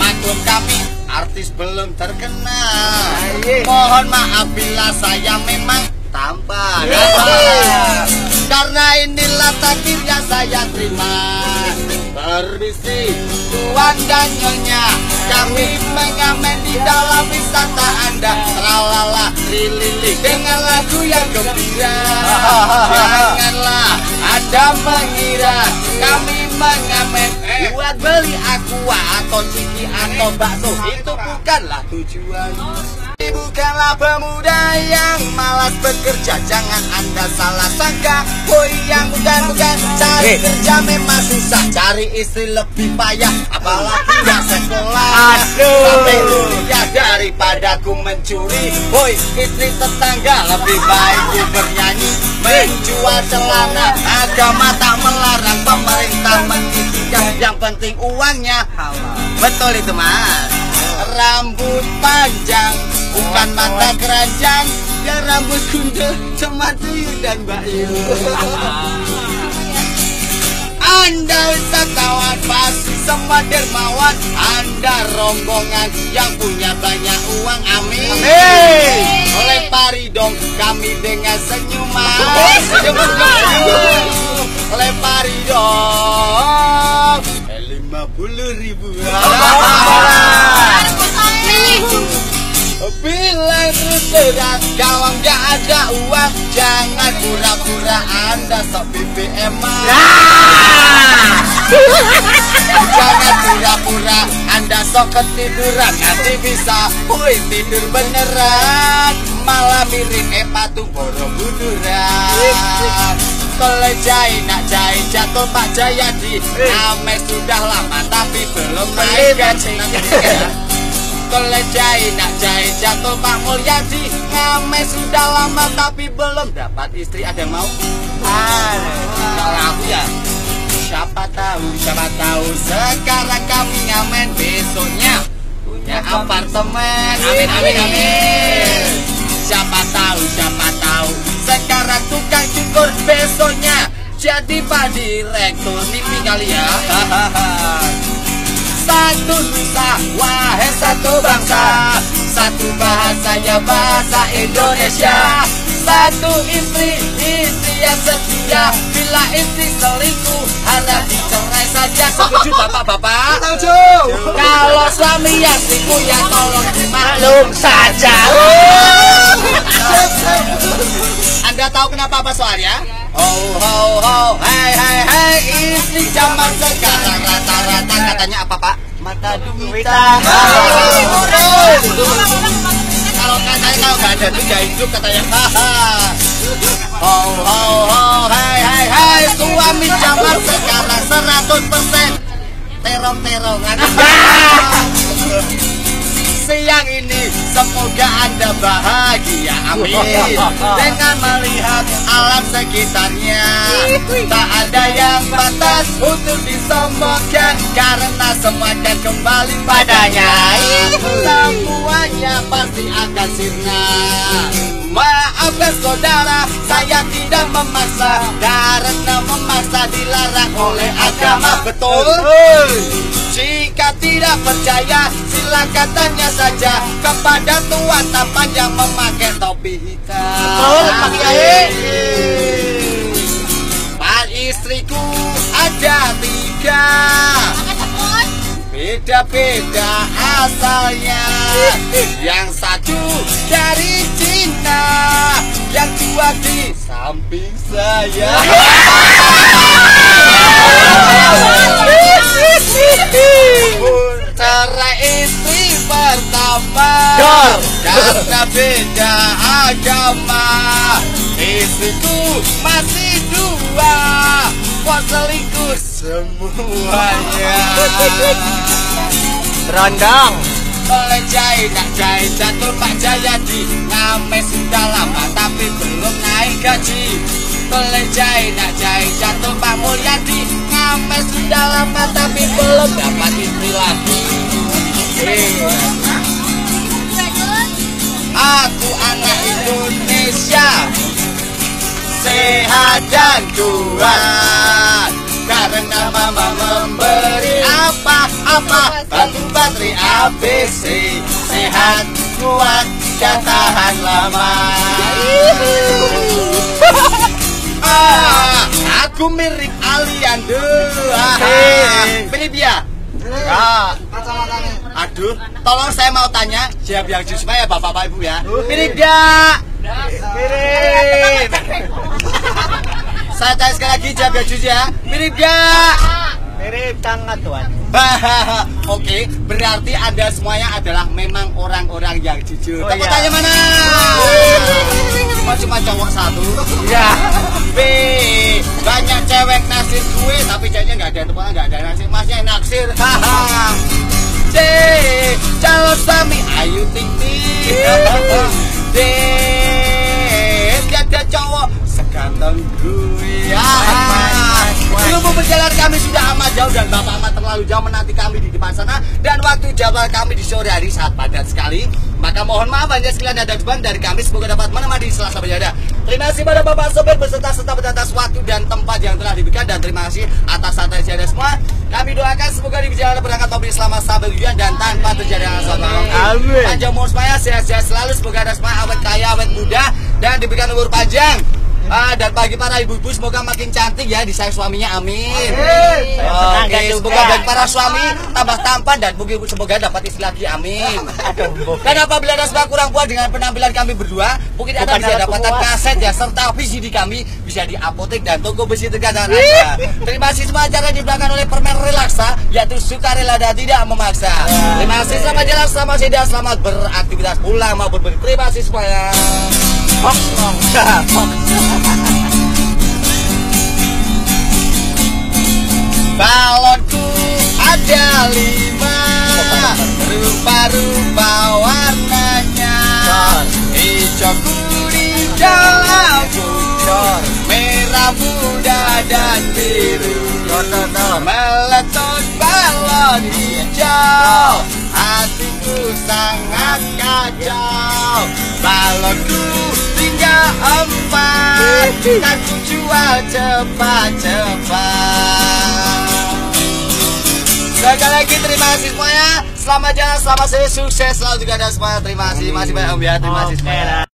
Maklum kami artis belum terkenal. Mohon maaf bila saya memang tampan Karena inilah takdir yang saya terima. Permisi Tuan dan Nyonya Kami mengamen di dalam wisata Anda. Tralala lilili Dengan lagu yang gembira. Janganlah Anda mengira Kami mengamen beli aqua Atau ciki atau bakso Itu bukanlah tujuan. Bukanlah pemuda yang malas bekerja Jangan anda salah sangka. Woi yang bukan-bukan Cari kerja memang susah Cari istri lebih payah Apalagi gak sekolah. Sampai kuliah daripada ku mencuri. Woi istri tetangga Lebih baik ku bernyanyi Menjual celana. Agama tak melarang Pemerintah Yang penting uangnya. Betul itu mas. Rambut panjang Bukan mata keranjang. Yang rambut gundul Cuma tuyul dan bayu. Anda wisatawan pasti semua dermawan. Anda rombongan yang punya banyak uang Amin. Lempari dong kami dengan senyuman. Lempari puluh ribu. Bilang terus kalau nggak ada uang Jangan pura-pura anda sok BBM Jangan pura-pura anda sok ketiduran Nanti bisa. Woi tidur beneran. Malah mirip epatung Borobuduran Kalau jahit nak jahit jatuh Pak Jayadi. Ame sudah lama tapi belum naik gaji Kalau jahit nak jahit jatuh Pak Mulyadi. Ame sudah lama tapi belum dapat istri. Ada yang mau? Kalau aku ya. Siapa tahu, siapa tahu. Sekarang kami ngamen besoknya Punya apartemen. Amin, amin, amin. Siapa tahu, siapa tahu Jadi Pak Direktur Mimpi kali ya Satu nusa, wahai satu bangsa. Satu bahasanya bahasa Indonesia. Satu istri, istri yang setia. Bila istri selingkuh, harap dicerai saja. Setuju bapak-bapak? Kalau suami yang selingkuh ya tolong dimaklum saja Ho ho ho, hai hai hai, istri zaman sekarang. Rata-rata katanya apa pak? Mata duitan. Kalau katanya kalau nggak ada tuh gak hidup katanya. Ho ho ho, hai hai hai, suami zaman sekarang 100% terong-terongan. Siang ini semoga anda bahagia amin. Dengan melihat alam sekitarnya Tak ada yang batas untuk disombongkan Karena semua akan kembali padanya. Semuanya pasti akan sirna Maafkan saudara, saya tidak memaksa. Karena memaksa dilarang oleh agama. Betul? Jika tidak percaya, silakan tanya saja Kepada tuan tampan yang memakai topi hitam. Betul, Pak Kiai. Pak istriku ada tiga. Beda-beda asalnya. Yang satu dari Cina. Yang dua di samping saya. Cara istri pertama. Karena beda agama. Istriku masih dua. Kok selingkuh semuanya. Rondong. Oleh jahit, nak jahit jatuh Pak Jayadi Ngamen sudah lama tapi belum naik gaji. Oleh jahit, nak jahit jatuh Pak Mulyadi Ngamen sudah lama tapi belum dapat istri lagi. Iya. Aku anak Indonesia Sehat dan kuat. Karena mama memberi apa-apa ABC Sehat, kuat, dan tahan lama. Ah, Aku mirip Aliando. Ah, Mirip ya? Ya. Aduh, tolong saya mau tanya Jawab yang jujur ya bapak-bapak ibu ya. Mirip gak? Mirip Saya tanya sekali lagi jawab yang jujur ya. Mirip gak? Sangat tuan. Hahaha, Oke, berarti Anda semuanya adalah memang orang-orang yang jujur. Oh, Tepuk iya. tangan mana? Cuma cuma cowok satu. Ya. B. Banyak cewek naksir gue, tapi ceweknya nggak ada tepuk nggak ada naksir. Masnya naksir. C. Calon suami Ayu Ting Ting. D. Tiada cowok seganteng gue. Hahaha. Ilmu perjalanan kami sudah amat jauh dan Bapak amat terlalu jauh menanti kami di depan sana dan waktu jadwal kami di sore hari sangat padat sekali. Maka mohon maaf hanya sekian ada depan dari kami semoga dapat menemani di selasa berjada. Terima kasih pada Bapak sopir beserta serta atas waktu dan tempat yang telah diberikan dan terima kasih atas atensi Anda semua. Kami doakan semoga di perjalanan berangkat mobil selama sampai tujuan dan tanpa terjadi hal Amin. Panjang umur supaya sehat-sehat selalu semoga ada semua awet kaya awet muda dan diberikan umur panjang. Ah, dan bagi para ibu-ibu semoga makin cantik ya di sayang suaminya amin. Oke, juga. semoga bagi para suami tambah tampan dan mungkin semoga dapat istri lagi amin. Dan apabila ada sebuah kurang puas dengan penampilan kami berdua, mungkin Anda Bukan bisa aku dapatkan kaset ya serta VCD kami bisa di apotek dan toko besi terdekat dan Anda. Terima kasih semua acara yang diberikan oleh Permen Relaksa yaitu sukarela dan tidak memaksa. Terima kasih selamat jalan, selamat siang, selamat beraktivitas pulang maupun ber- Terima kasih semuanya. Balonku ada lima. Rupa-rupa warnanya. Hijau kuning bocor Merah muda dan biru. Meletot balon hijau. Hatiku sangat kacau. Balonku empat Dan ku jual cepat-cepat. Sekali lagi terima kasih semuanya. Selamat jalan, selamat sukses Selalu juga ada semuanya. Terima kasih, masih banyak om ya. Terima kasih semuanya. lah.